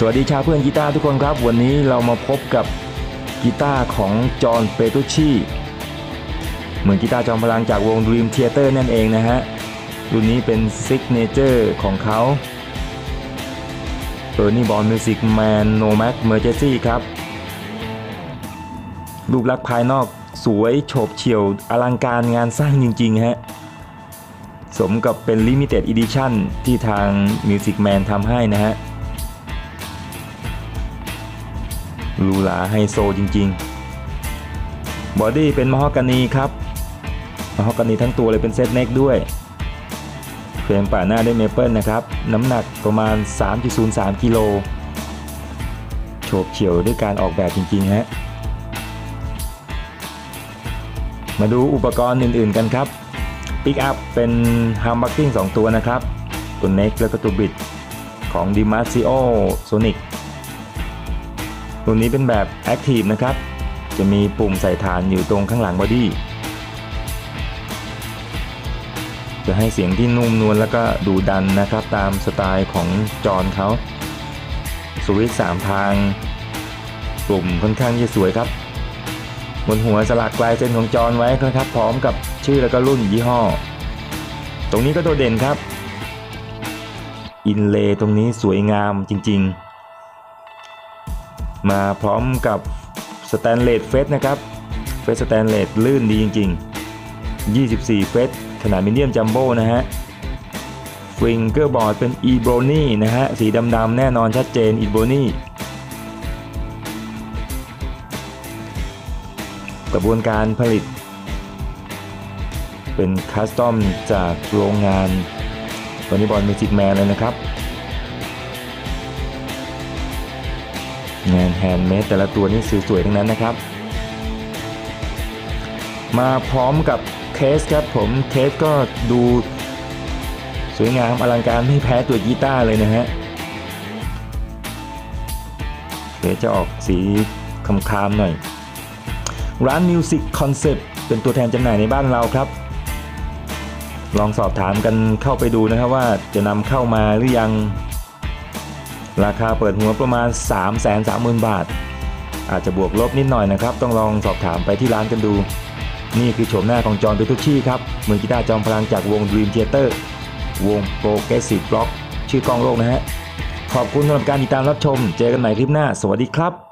สวัสดีชาวเพื่อนกีตาร์ทุกคนครับ วันนี้เรามาพบกับกีตาร์ของ John Petrucci มือกีตาร์จอมพลังจากวง Dream Theater นั่นเองนะฮะ รุ่นนี้เป็น signature ของเขา Ernie Ball Music Man Nomad Majesty ครับ รูปลักษณ์ภายนอกสวยโฉบเฉี่ยวอลังการงานสร้างจริง ๆ ฮะ สมกับเป็น Limited Edition ที่ทาง Music Man ทำให้นะฮะ หรูหราไฮโซจริงๆ body เป็นมะฮอกกานีครับมะฮอกกานีทั้งตัวเลยเป็น set neck ด้วย flame ปะหน้าด้วยเมเปิลนะครับ น้ำหนักประมาณ 3.03 กิโลโฉบเฉี่ยวด้วยการออกแบบจริงๆฮะมาดูอุปกรณ์อื่นๆกันครับปิกอัพเป็น humbucking 2ตัวนะครับ ตัว neck แล้วก็ตัว bridge ของ DiMarzio Sonic ตัวนี้เป็นแบบ Active นะครับ จะมีปุ่มใส่ถ่านอยู่ตรงข้างหลัง body จะให้เสียงที่นุ่มนวลแล้วก็ดุดันนะครับ ตามสไตล์ของจอห์นเขาสวิตช์3ทางปุ่มค่อนข้างจะสวยครับ บนหัวสลักลายเส้นของจอห์นไว้นะครับ พร้อมกับชื่อแล้วก็รุ่นยี่ห้อ ตรงนี้ก็โดดเด่นครับ inlay ตรงนี้สวยงามจริง ๆ มาพร้อมกับสแตนเลสเฟสนะครับเฟสสแตนเลสลื่นดีจริง ๆ 24 fret ขนาด medium jumbo นะฮะ fingerboard เป็น ebony นะฮะสีดำๆแน่นอนชัดเจน ebonyกระบวนการผลิต เป็น custom จากโรงงาน Ernie Ball Music Man เลยนะครับ งาน handmade แต่ละตัวนี่สวยๆทั้งนั้นนะครับ มาพร้อมกับเคสครับผมเคสก็ดูสวยงามอลังการไม่แพ้ตัวกีตาร์เลยนะฮะเดี๋ยวจะออกสีคำๆหน่อย ร้าน Music Concept เป็นตัวแทนจำหน่ายในบ้านเราครับลองสอบถามกันเข้าไปดูนะครับว่าจะนำเข้ามาหรือยัง ราคาเปิดหัวประมาณ 3 3 0 0 0 0 บาท อาจจะบวกลบนิดหน่อยนะครับ ต้องลองสอบถามไปที่ร้านกันดู นี่คือโฉมหน้าของจอห์นเปตุชชี่ครับ มือกีตาร์จอมพลังจากวง Dream Theater วง Progressive Rock ชื่อกล้องโลกนะฮะ ขอบคุณสำหรับการติดตามรับชม เจอกันใหม่คลิปหน้า สวัสดีครับ